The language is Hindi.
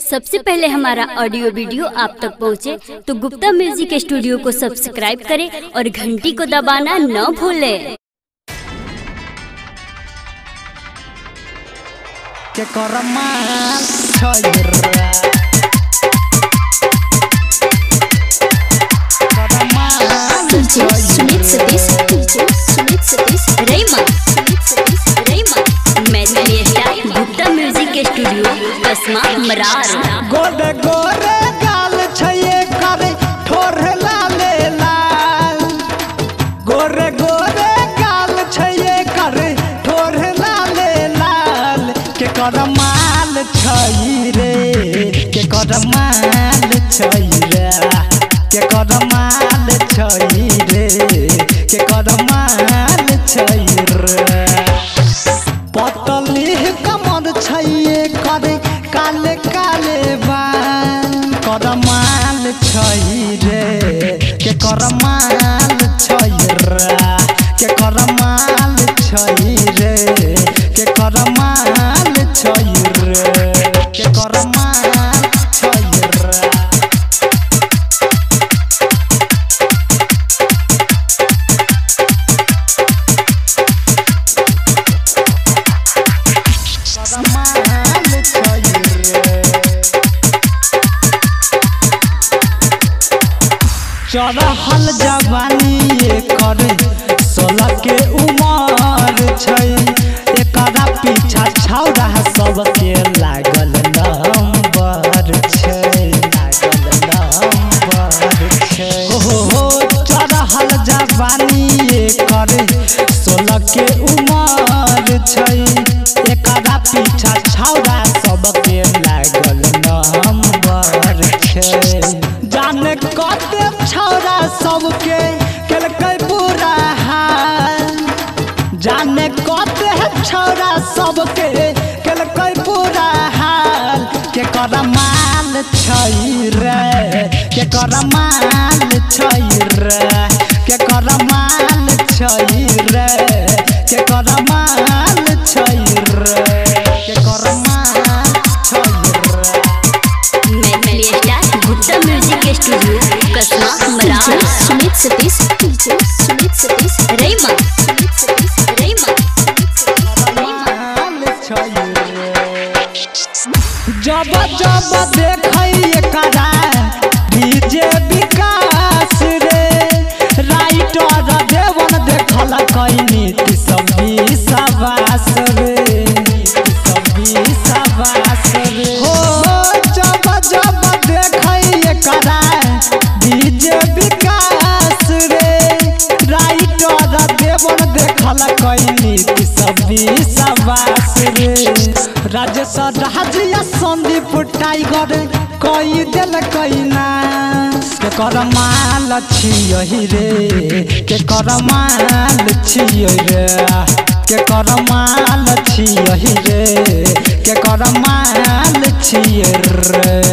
सबसे पहले हमारा ऑडियो वीडियो आप तक पहुँचे, तो गुप्ता म्यूज़िक स्टूडियो को सब्सक्राइब करें और घंटी को दबाना न भूलें। के कसमा मरार। गोरे गोरे गाल छैये करे ठोर लाले लाल। गोरे गोरे गाल छैये करे ठोर लाले लाल। के करमाल छै रे के करमाल छै रे। के करमाल छै रे करमाल छै रे। के करमाल छै रे। के करमाल छै रे। के करमाल छै रे। के करमाल चढ़ल जवानी एकर, सोलह के उमर छै। एकरा पीछा छौरा सबके लागल नंबर लागल नंबर छै हो चढ़ल जवानी एकर, सोलह के उमर छै। जाने कते छोरा सबके? केलकै पूरा हाल? के कर माल छै रे? के कर माल छै रे? के कर माल छै कसमा मरार सुमित सतीश सुमित सतीश रईमा सुमित सतीश रईमा जब जब देखै एकरा डीजे विकास रे। राइटर देवन देखल नीति सभी। देखल नीति सभी सवास रे। राजेश राजिया संदीप टाइगर कई दिल कैना के कर माल रे, के कर माल रे। के कर माल रे, के कर माल रे।